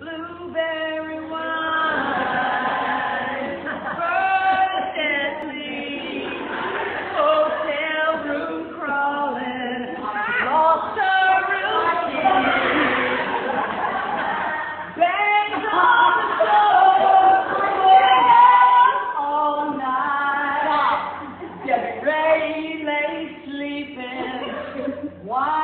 Blueberry wine, first leaves, hotel room crawling, lost her routine, bangs on the floor, all night, getting ready, late sleeping, wine.